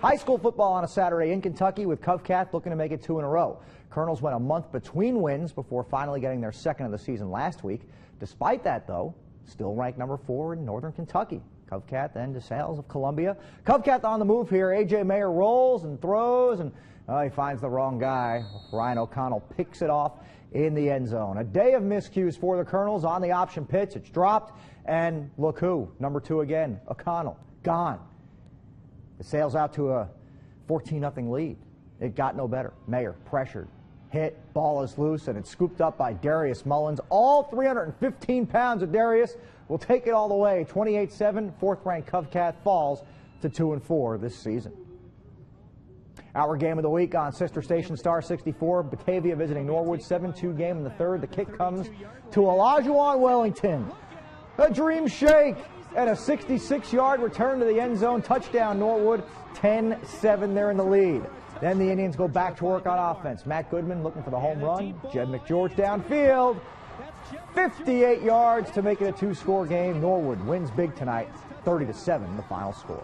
High school football on a Saturday in Kentucky with Covcath looking to make it two in a row. Colonels went a month between wins before finally getting their second of the season last week. Despite that, though, still ranked number four in Northern Kentucky. Covcath and Sales of Columbus. Covcath on the move here. A.J. Mayer rolls and throws, and oh, he finds the wrong guy. Ryan O'Connell picks it off in the end zone. A day of miscues for the Colonels on the option pitch. It's dropped, and look who, number two again, O'Connell, gone. It sails out to a 14 0 lead. It got no better. Mayer pressured, hit, ball is loose, and it's scooped up by Darius Mullins. All 315 pounds of Darius will take it all the way. 28 7, fourth ranked Covcath falls to 2 and 4 this season. Our game of the week on Sister Station Star 64, Batavia visiting Norwood, 7-2 game in the third. The kick comes to Olajuwon Wellington. A dream shake and a 66-yard return to the end zone. Touchdown Norwood, 10-7 there in the lead. Then the Indians go back to work on offense. Matt Goodman looking for the home run. Jed McGeorge downfield. 58 yards to make it a two-score game. Norwood wins big tonight, 30 to 7 the final score.